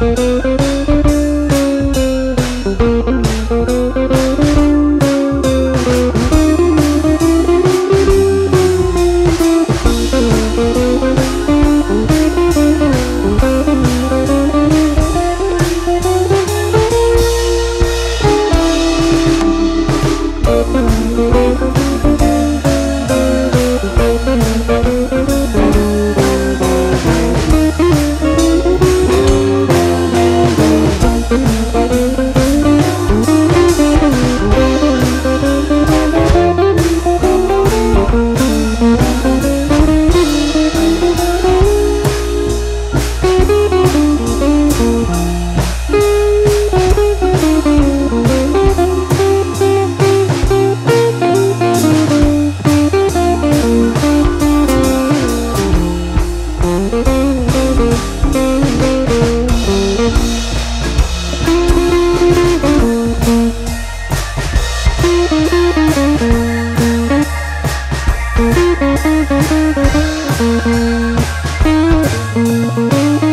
Música Thank